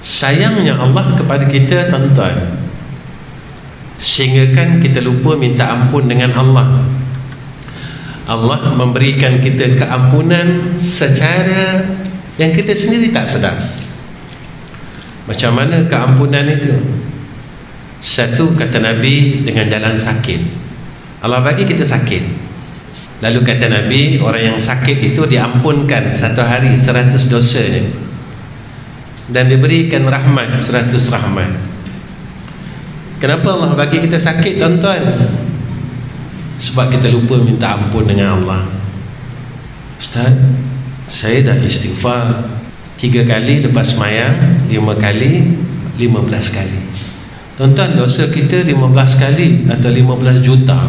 sayangnya Allah kepada kita tuan-tuan. Sehingga kan kita lupa minta ampun dengan Allah. Allah memberikan kita keampunan secara yang kita sendiri tak sedar. Macam mana keampunan itu? Satu kata Nabi dengan jalan sakit. Allah bagi kita sakit. Lalu kata Nabi orang yang sakit itu diampunkan satu hari seratus dosanya dan diberikan rahmat seratus rahmat. Kenapa Allah bagi kita sakit tuan-tuan? Sebab kita lupa minta ampun dengan Allah. Ustaz saya dah istighfar tiga kali lepas mayang lima kali lima belas kali. Tuan-tuan dosa kita 15 kali atau 15 juta